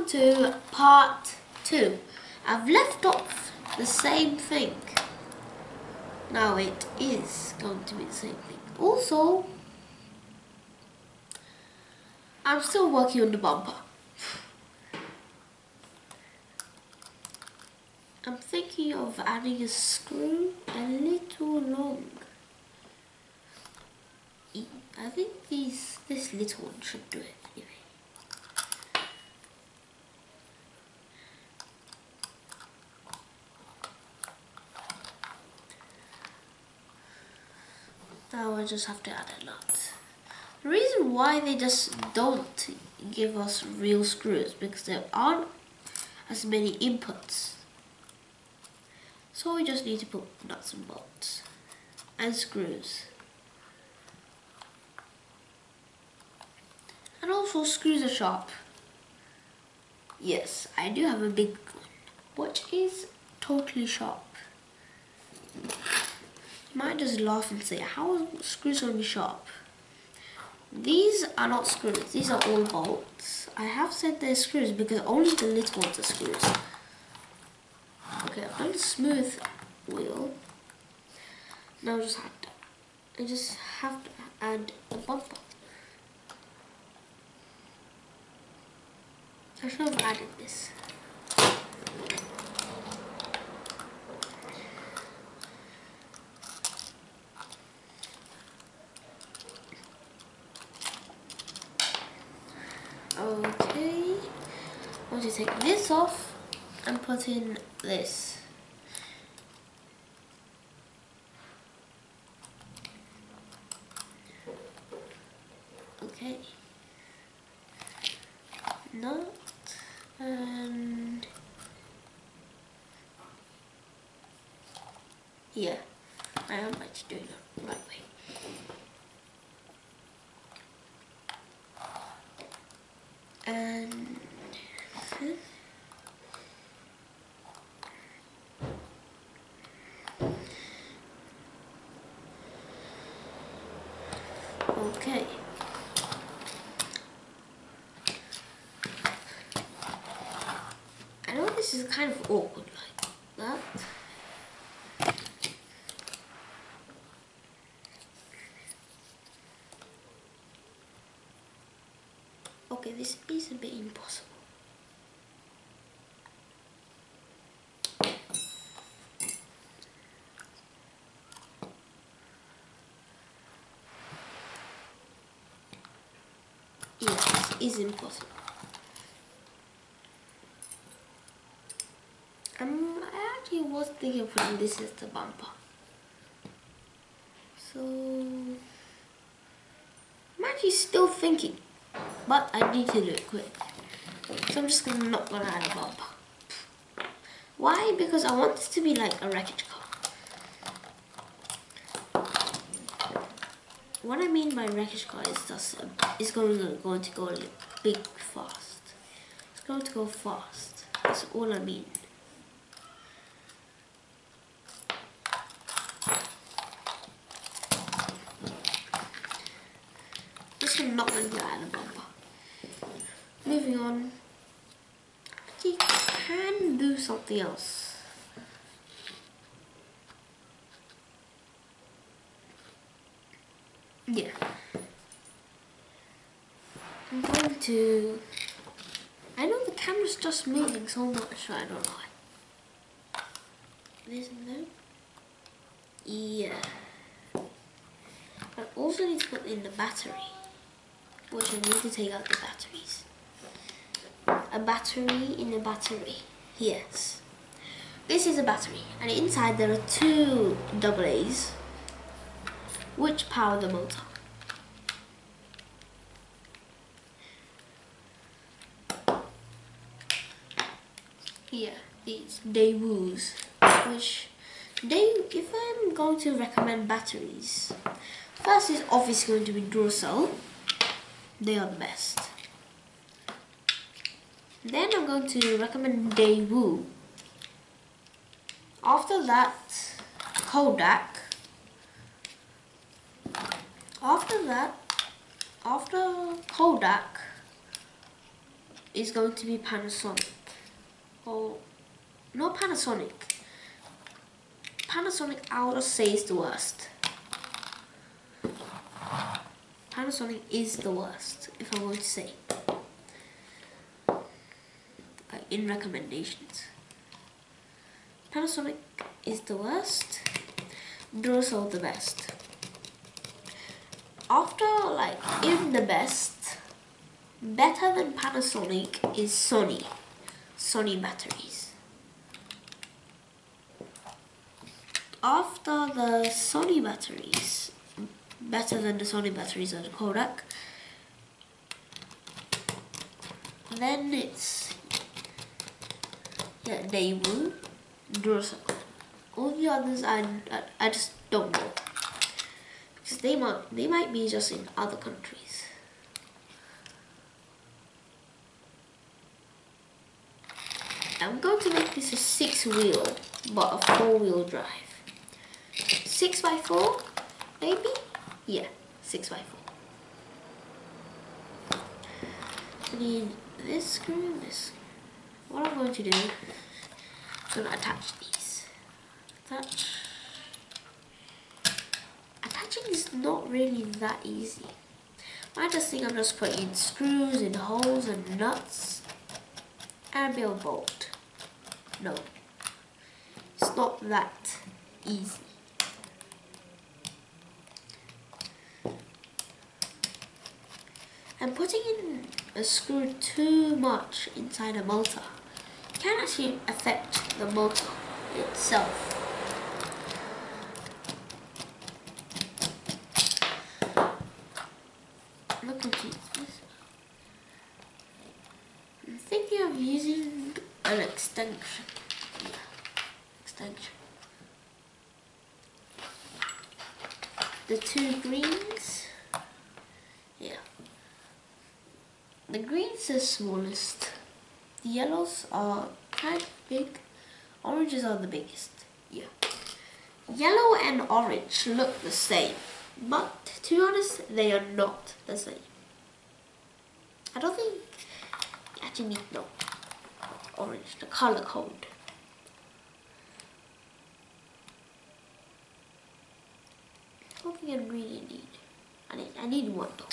welcome to part two. I've left off the same thing. Now it is going to be the same thing. Also, I'm still working on the bumper. I'm thinking of adding a screw a little long. I think these this little one should do it Now I just have to add a nut. The reason why they just don't give us real screws because there aren't as many inputs. So we just need to put nuts and bolts and screws. And also screws are sharp. Yes, I do have a big one, which is totally sharp. You might just laugh and say, how are screws going to be sharp? These are not screws, these are all bolts. I have said they're screws because only the little ones are screws. Okay, I've done a smooth wheel. Now I just have to, I just have to add a bumper. I should have added this. Okay, I'm going to take this off and put in this. Okay. Nut and yeah, I am actually doing it right way. And this. Okay. I know this is kind of awkward like that. Okay, this is a bit impossible. Yes, this is impossible. Um, I actually was thinking putting this as the bumper. So, I'm actually still thinking, but I need to do it quick. So I'm just gonna not gonna add a bumper. Why? Because I want this to be like a wreckage car. What I mean by wreckage car is just uh, it's going to, going to go big fast. It's going to go fast. That's all I mean. This is not going to add a bumper. Moving on. You can else. Yeah. I'm going to... I know the camera's just moving, so I'm not sure. I don't know. Isn't there? Yeah. I also need to put in the battery, which I need to take out the batteries. A battery in a battery. Yes. This is a battery, and inside there are two double A's, which power the motor. Here, these Daewoo's, which they, if I'm going to recommend batteries, first is obviously going to be Duracell. They are the best. Then I'm going to recommend Daewoo. After that, Kodak. After that, after Kodak, is going to be Panasonic. Or, not Panasonic. Panasonic, I'll just say is the worst. Panasonic is the worst, if I'm going to say. Like in recommendations. Panasonic is the worst. Duracell the best. After like in the best, better than Panasonic is Sony. Sony batteries. After the Sony batteries, better than the Sony batteries are the Kodak. Then it's yeah, do Duracell. All the others I, I, I just don't know. Because they might, they might be just in other countries. I'm going to make this a six wheel, but a four wheel drive. Six by four, maybe? Yeah, six by four. I need this screw, this. What I'm going to do, I'm going to attach these. Attach. Attaching is not really that easy. I just think I'm just putting screws in holes and nuts and a bolt. No, it's not that easy. And putting in a screw too much inside a motor can actually affect the motor itself. Look at this. I'm thinking of using an extension. Extension. The two greens. Yeah. The greens are smallest. Yellows are kind big. Oranges are the biggest. Yeah. Yellow and orange look the same. But to be honest, they are not the same. I don't think actually need no orange, the color code. I don't think I really need. I need I need one though.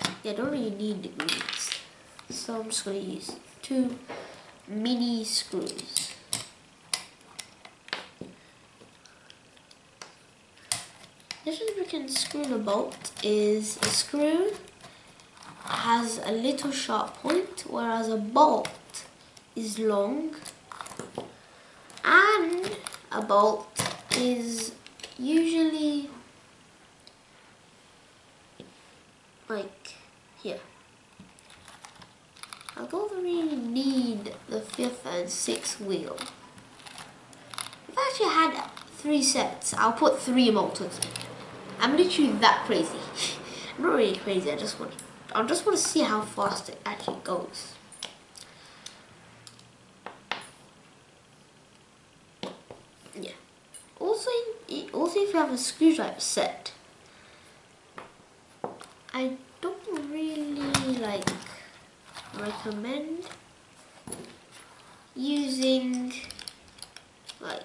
Yeah, I don't really need the greens. So I'm just gonna use two mini screws. This is we can screw the bolt is a screw has a little sharp point whereas a bolt is long and a bolt is usually like here. I don't really need the fifth and sixth wheel. If I actually had three sets, I'll put three motors in. I'm literally that crazy. I'm not really crazy, I just want I just want to see how fast it actually goes. Yeah. Also, also if you have a screwdriver set, I don't really like recommend using like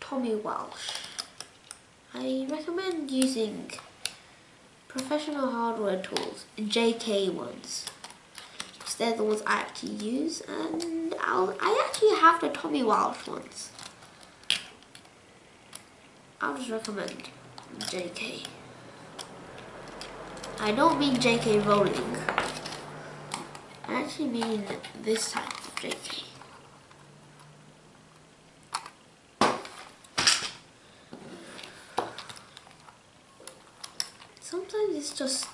Tommy Walsh. I recommend using professional hardware tools, JK ones. Because they're the ones I actually use and I'll, I actually have the Tommy Walsh ones. I'll just recommend JK. I don't mean JK Rowling. I actually mean this type of JK. Sometimes it's just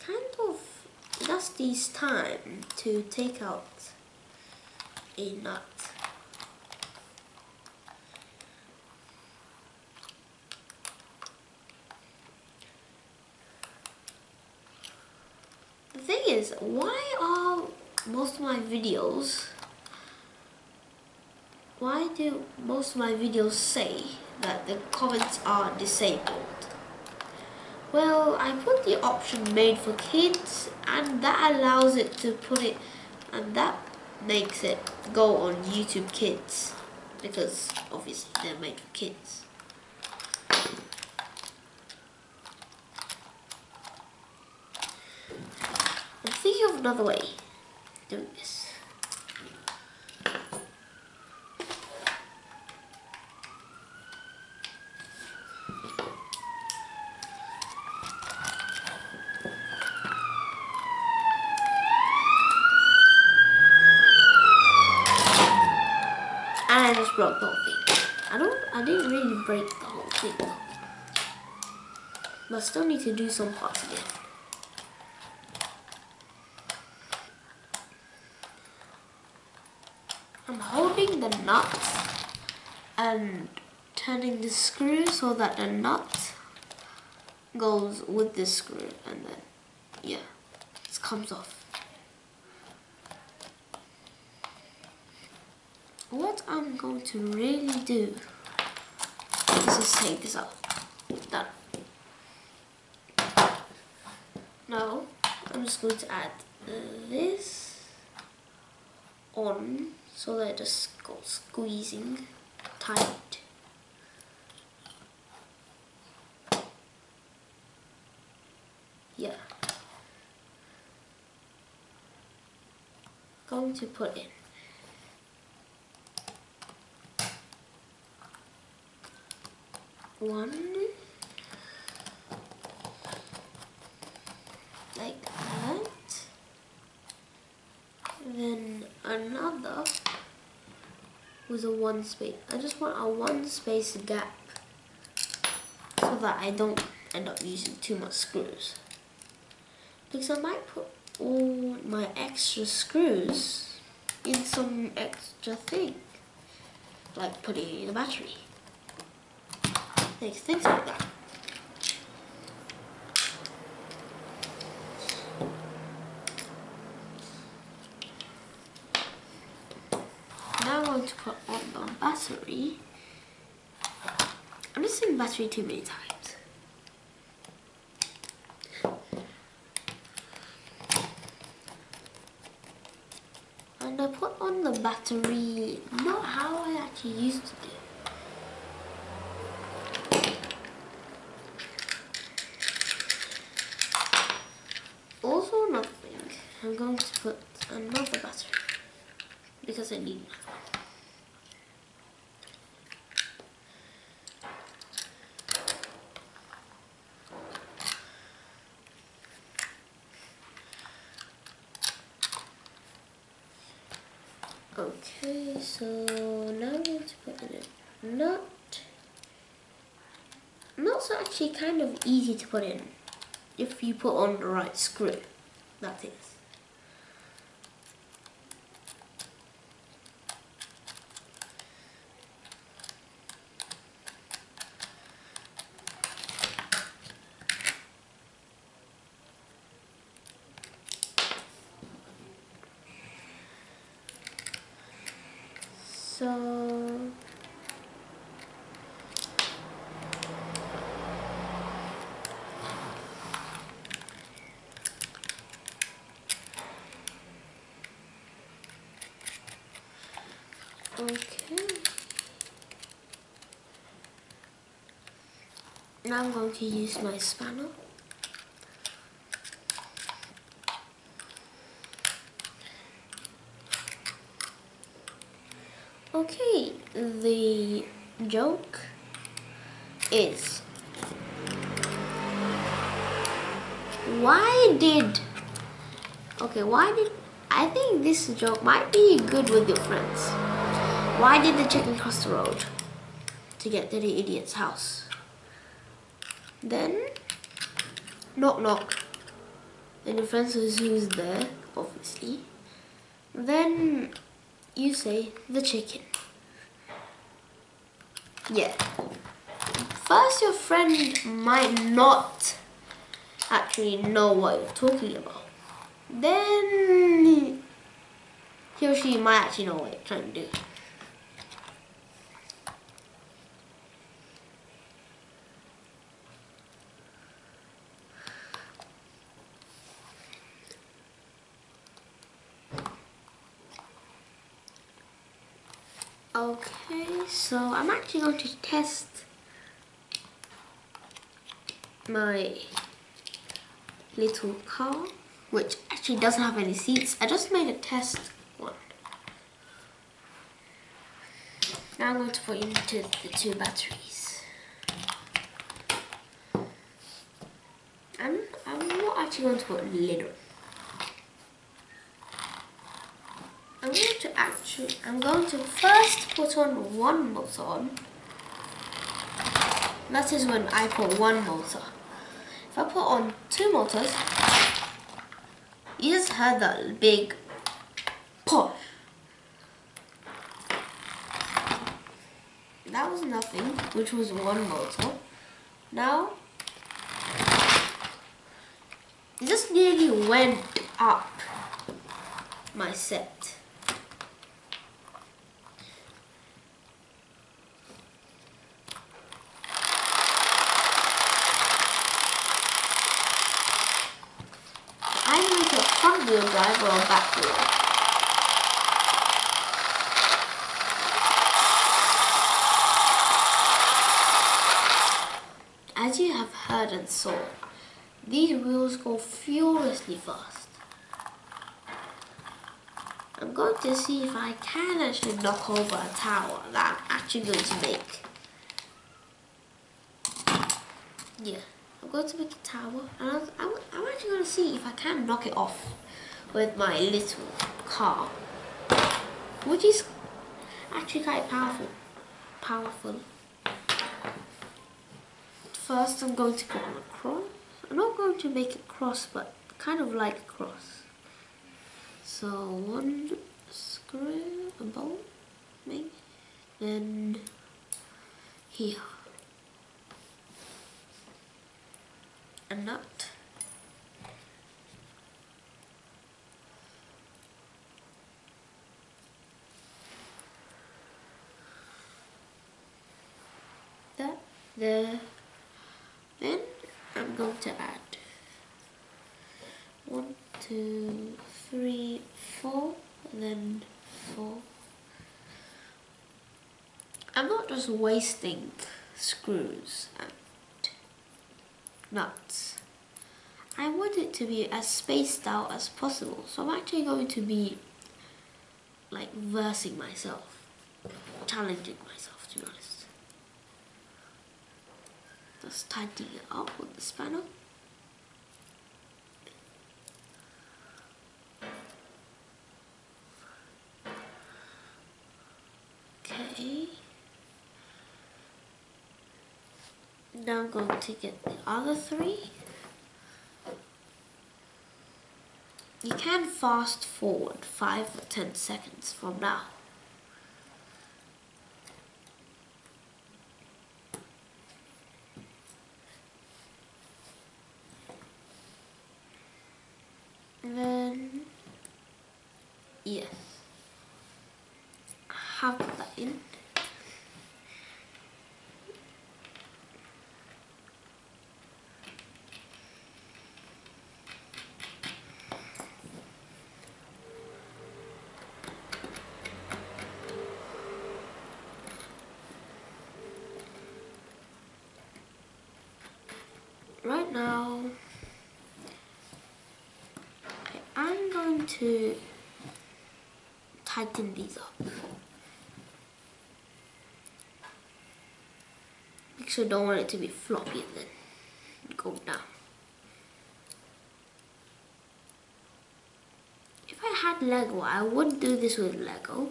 kind of Dusty's time to take out a nut. The thing is, why are most of my videos, why do most of my videos say that the comments are disabled? Well, I put the option made for kids and that allows it to put it and that makes it go on YouTube Kids because obviously they're made for kids. I'm thinking of another way doing this. And I just broke the whole thing. I don't, I didn't really break the whole thing. But I still need to do some parts again. I'm holding the nut and turning the screw so that the nut goes with the screw and then, yeah, it comes off. what I'm going to really do is just take this out. Done. Now, I'm just going to add this on so it just squeezing tight. Yeah. Going to put in one like that then another with a one space I just want a one space gap so that I don't end up using too much screws because I might put all my extra screws in some extra thing like putting in a battery things, things like that. Now I'm going to put on the battery. I'm just saying battery too many times. And I put on the battery not how I actually used to do. Also nothing. I'm going to put another battery because I need Okay, so now I'm going to put in a nut. Nuts are actually kind of easy to put in if you put on the right screw. That is. So Okay. Now I'm going to use my spanner. Okay, the joke is why did okay why did I think this joke might be good with your friends why did the chicken cross the road to get to the idiot's house then knock knock and your friend says who's there obviously then you say the chicken. Yeah. First, your friend might not actually know what you're talking about. Then he or she might actually know what you're trying to do. Okay, so I'm actually going to test my little car, which actually doesn't have any seats. I just made a test one. Now I'm going to put into the two batteries. I'm, I'm not actually going to put on. I'm going to actually, I'm going to first put on one motor on. That is when I put one motor. If I put on two motors, you just heard that big push. That was nothing, which was one motor. Now, it just nearly went up my set. I'm going wheel drive or back wheel. As you have heard and saw, these wheels go furiously fast. I'm going to see if I can actually knock over a tower that I'm actually going to make. Yeah, Going to make a tower and I'm, I'm, actually going to see if I can knock it off with my little car, which is actually quite powerful. Powerful. First I'm going to on a cross. I'm not going to make a cross, but kind of like a cross. So one screw, a bolt, maybe, then here, a nut. That there. Then I'm going to add one, two, three, four, and then four. I'm not just wasting screws and nuts. I want it to be as spaced out as possible. So I'm actually going to be like versing myself, challenging myself to be honest. Just tightening it up with the spanner. Okay. Now I'm going to get the other three. You can fast forward 5 or 10 seconds from now. And then, yes, have that in. Right now, I'm going to tighten these up. Make sure don't want it to be floppy and then go down. If I had Lego, I would do this with Lego.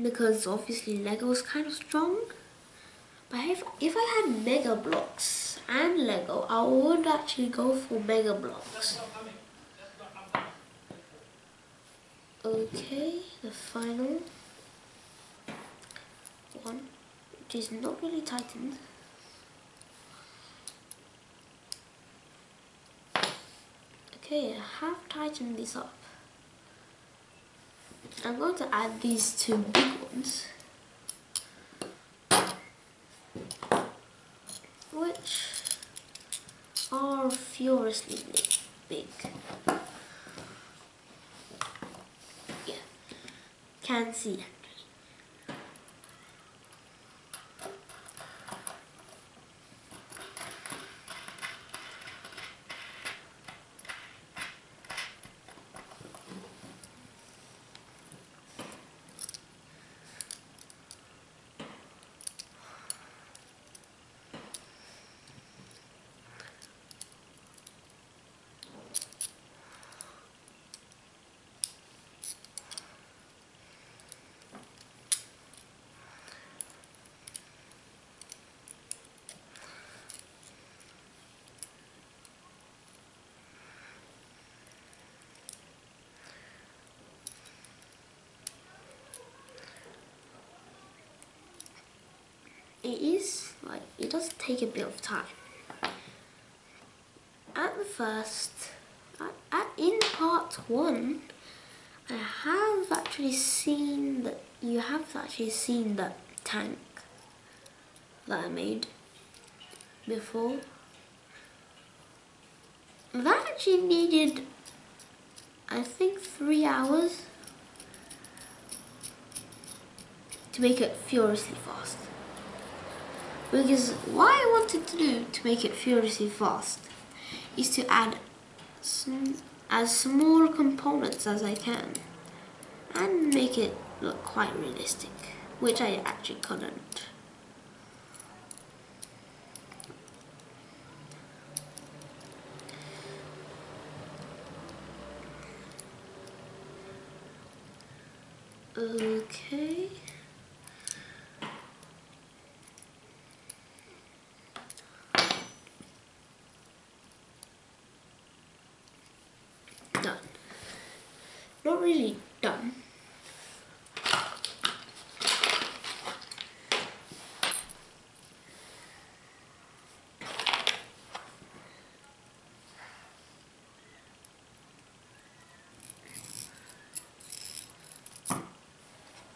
Because obviously Lego is kind of strong. But if, if I had Mega Bloks and Lego, I would actually go for Mega Bloks. Okay, the final one, which is not really tightened. Okay, I have tightened this up. I'm going to add these two big ones. Which are furiously big. Yeah. can see. It is like it does take a bit of time. At the first, at, at, in part one, I have actually seen that you have actually seen that tank that I made before. That actually needed, I think, three hours to make it furiously fast. Because what I wanted to do to make it furiously fast is to add some, as small components as I can and make it look quite realistic, which I actually couldn't. Okay. done. Not really done.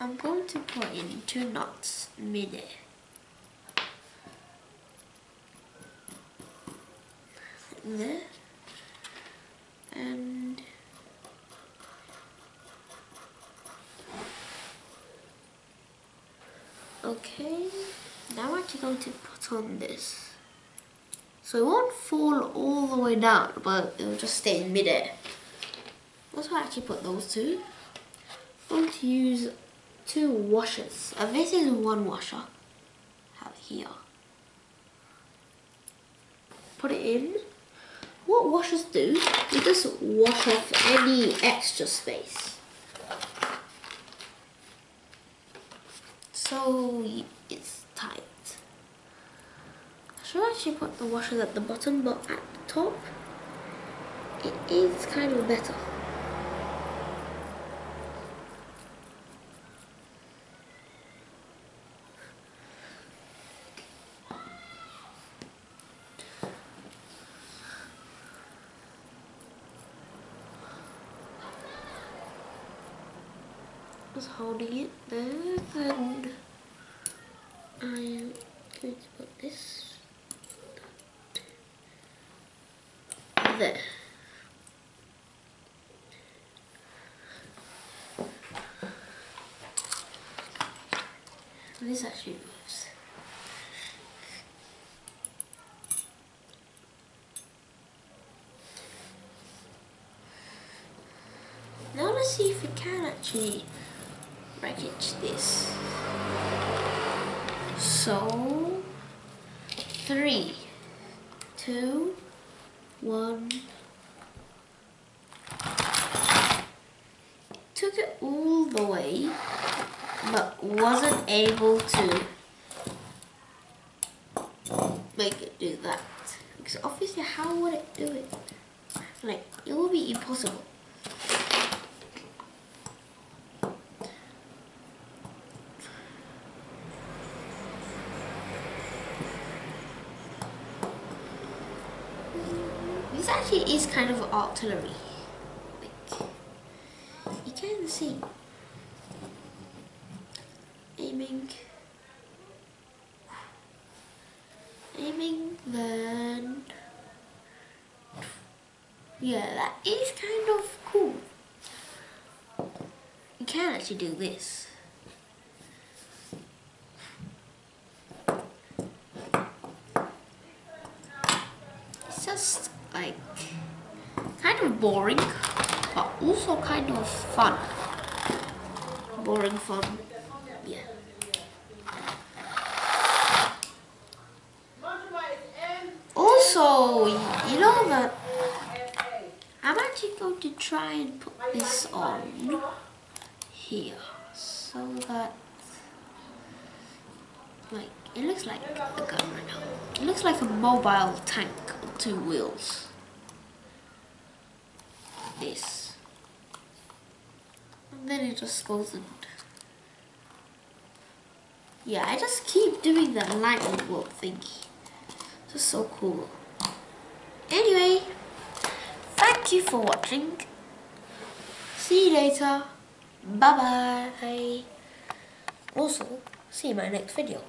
I'm going to put in two knots mid-air. There and okay now I'm actually going on this. So it won't fall all the way down but it'll just stay in midair. That's why I actually put those two. I'm going to use two washers. And this is one washer. Have here. Put it in. What washers do, it just wash off any extra space. So it's tight. I should actually put the washers at the bottom, but at the top, it is kind of better. was holding it there and I'm going to put this there. This actually moves. Now let's see if we can actually wreckage this. So, three, two, one. Took it all the way, but wasn't able to make it do that. Because obviously, how would it do it? Like, it would be impossible. This actually is kind of artillery. Like, you can see. Aiming. Aiming, then... Yeah, that is kind of cool. You can actually do this. It's just like kind of boring, but also kind of fun. Boring fun, yeah. Also, you know that I'm actually going to try and put this on here so that like it looks like a gun right now. It looks like a mobile tank on two wheels. This. And then it just goes and yeah, I just keep doing that lightning bolt thingy. Just so cool. Anyway, thank you for watching. See you later. Bye bye. Also, see you in my next video.